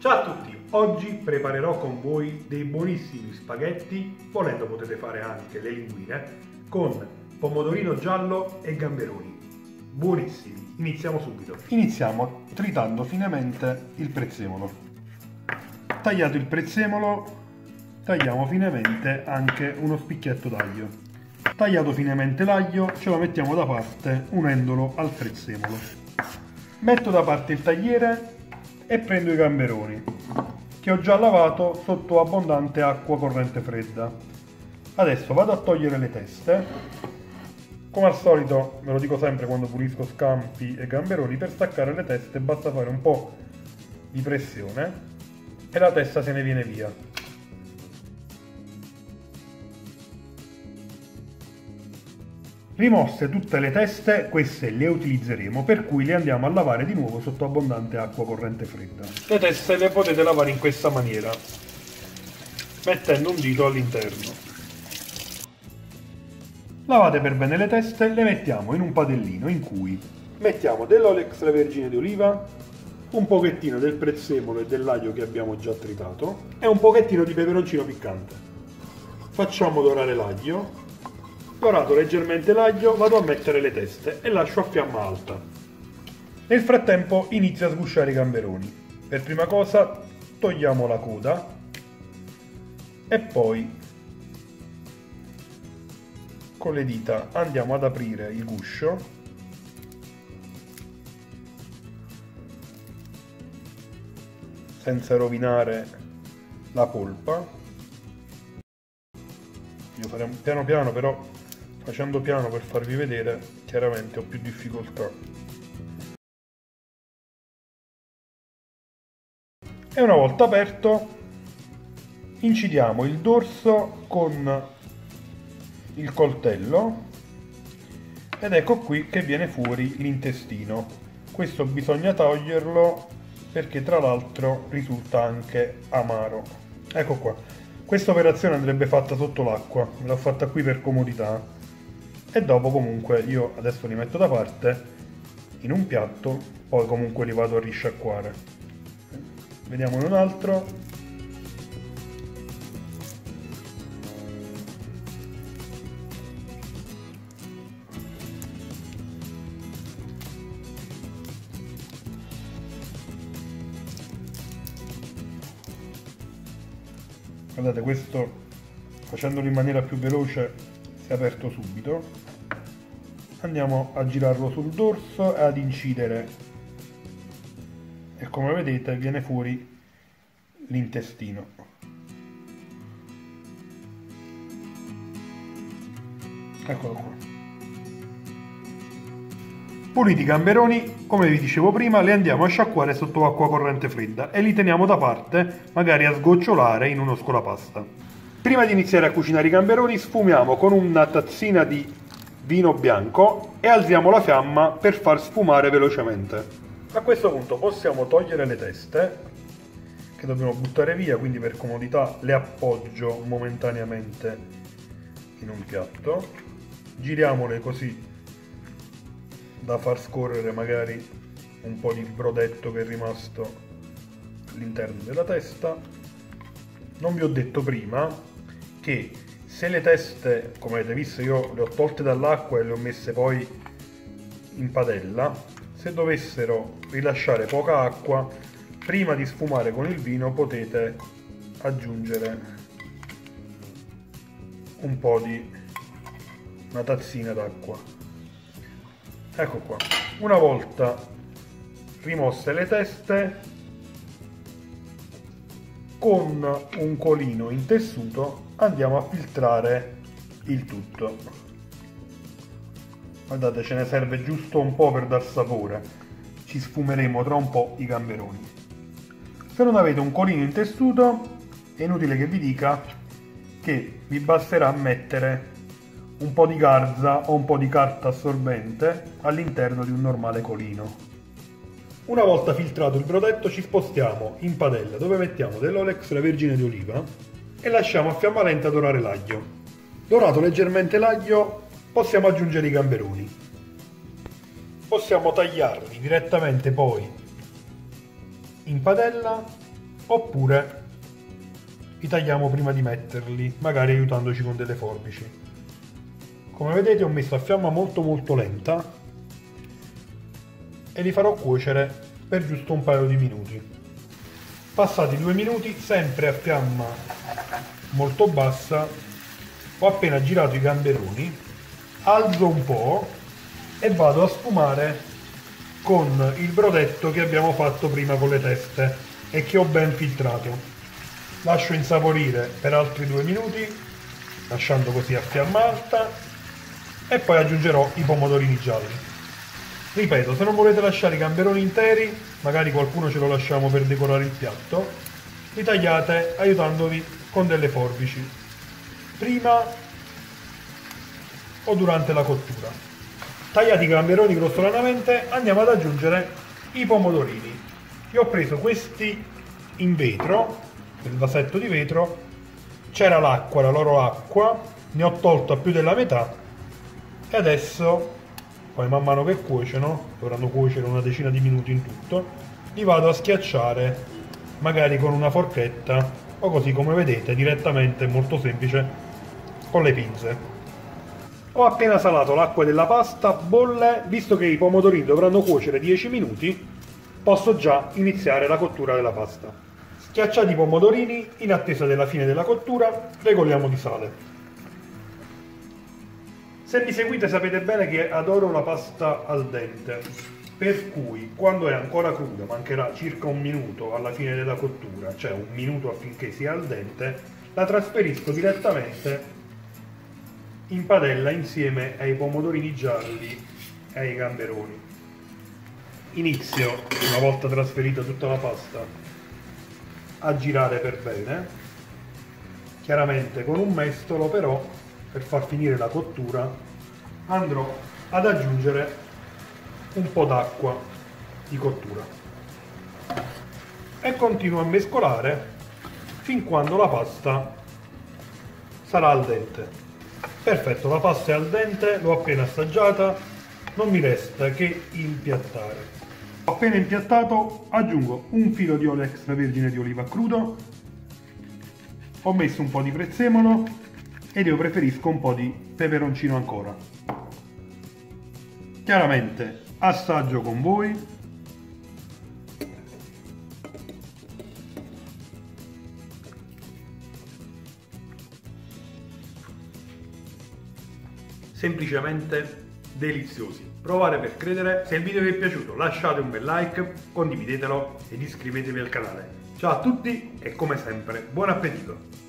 Ciao a tutti, oggi preparerò con voi dei buonissimi spaghetti, volendo potete fare anche le linguine, con pomodorino giallo e gamberoni. Buonissimi, iniziamo subito. Iniziamo tritando finemente il prezzemolo. Tagliato il prezzemolo, tagliamo finemente anche uno spicchietto d'aglio. Tagliato finemente l'aglio, ce lo mettiamo da parte unendolo al prezzemolo. Metto da parte il tagliere e prendo i gamberoni che ho già lavato sotto abbondante acqua corrente fredda. Adesso vado a togliere le teste. Come al solito, ve lo dico sempre quando pulisco scampi e gamberoni, per staccare le teste basta fare un po' di pressione e la testa se ne viene via. Rimosse tutte le teste, queste le utilizzeremo, per cui le andiamo a lavare di nuovo sotto abbondante acqua corrente fredda. Le teste le potete lavare in questa maniera, mettendo un dito all'interno. Lavate per bene le teste, le mettiamo in un padellino in cui mettiamo dell'olio extravergine di oliva, un pochettino del prezzemolo e dell'aglio che abbiamo già tritato e un pochettino di peperoncino piccante. Facciamo dorare l'aglio Dorato leggermente l'aglio, vado a mettere le teste e lascio a fiamma alta. Nel frattempo inizio a sgusciare i gamberoni. Per prima cosa togliamo la coda e poi con le dita andiamo ad aprire il guscio senza rovinare la polpa. Io faremo piano piano però facendo piano per farvi vedere chiaramente ho più difficoltà. E una volta aperto incidiamo il dorso con il coltello ed ecco qui che viene fuori l'intestino. Questo bisogna toglierlo perché tra l'altro risulta anche amaro. Ecco qua. Questa operazione andrebbe fatta sotto l'acqua. L'ho fatta qui per comodità e dopo comunque io adesso li metto da parte in un piatto poi comunque li vado a risciacquare. Vediamo un altro. Guardate questo facendolo in maniera più veloce è aperto subito. Andiamo a girarlo sul dorso e ad incidere. E come vedete viene fuori l'intestino. Eccolo qua. Puliti i gamberoni, come vi dicevo prima, li andiamo a sciacquare sotto acqua corrente fredda e li teniamo da parte, magari a sgocciolare in uno scolapasta. Prima di iniziare a cucinare i gamberoni sfumiamo con una tazzina di vino bianco e alziamo la fiamma per far sfumare velocemente. A questo punto possiamo togliere le teste che dobbiamo buttare via, quindi per comodità le appoggio momentaneamente in un piatto. Giriamole così da far scorrere magari un po' di brodetto che è rimasto all'interno della testa. Non vi ho detto prima che se le teste, come avete visto io le ho tolte dall'acqua e le ho messe poi in padella, se dovessero rilasciare poca acqua, prima di sfumare con il vino potete aggiungere un po' di una tazzina d'acqua. Ecco qua. Una volta rimosse le teste, con un colino in tessuto andiamo a filtrare il tutto. Guardate ce ne serve giusto un po' per dar sapore. Ci sfumeremo tra un po' i gamberoni. Se non avete un colino in tessuto è inutile che vi dica che vi basterà mettere un po' di garza o un po' di carta assorbente all'interno di un normale colino una volta filtrato il brodetto ci spostiamo in padella dove mettiamo dell'olio extravergine di oliva e lasciamo a fiamma lenta dorare l'aglio. Dorato leggermente l'aglio possiamo aggiungere i gamberoni. Possiamo tagliarli direttamente poi in padella oppure li tagliamo prima di metterli, magari aiutandoci con delle forbici. Come vedete ho messo a fiamma molto molto lenta e li farò cuocere per giusto un paio di minuti. Passati due minuti, sempre a fiamma molto bassa, ho appena girato i gamberoni, alzo un po' e vado a sfumare con il brodetto che abbiamo fatto prima con le teste e che ho ben filtrato. Lascio insaporire per altri due minuti, lasciando così a fiamma alta e poi aggiungerò i pomodorini gialli. Ripeto, se non volete lasciare i gamberoni interi, magari qualcuno ce lo lasciamo per decorare il piatto, li tagliate aiutandovi con delle forbici, prima o durante la cottura. Tagliati i gamberoni grossolanamente, andiamo ad aggiungere i pomodorini. Io ho preso questi in vetro, nel vasetto di vetro, c'era l'acqua, la loro acqua, ne ho tolto a più della metà e adesso poi man mano che cuociono, dovranno cuocere una decina di minuti in tutto, li vado a schiacciare magari con una forchetta o così come vedete direttamente molto semplice con le pinze. Ho appena salato l'acqua della pasta, bolle, visto che i pomodorini dovranno cuocere 10 minuti, posso già iniziare la cottura della pasta. Schiacciati i pomodorini, in attesa della fine della cottura, regoliamo di sale. Se mi seguite sapete bene che adoro la pasta al dente, per cui quando è ancora cruda, mancherà circa un minuto alla fine della cottura, cioè un minuto affinché sia al dente, la trasferisco direttamente in padella insieme ai pomodorini gialli e ai gamberoni. Inizio, una volta trasferita tutta la pasta, a girare per bene, chiaramente con un mestolo però per far finire la cottura andrò ad aggiungere un po' d'acqua di cottura. E continuo a mescolare fin quando la pasta sarà al dente. Perfetto la pasta è al dente l'ho appena assaggiata non mi resta che impiattare. Appena impiattato aggiungo un filo di olio extravergine di oliva crudo ho messo un po' di prezzemolo ed io preferisco un po' di peperoncino ancora. Chiaramente assaggio con voi. Semplicemente deliziosi. Provare per credere. Se il video vi è piaciuto lasciate un bel like, condividetelo ed iscrivetevi al canale. Ciao a tutti e come sempre buon appetito!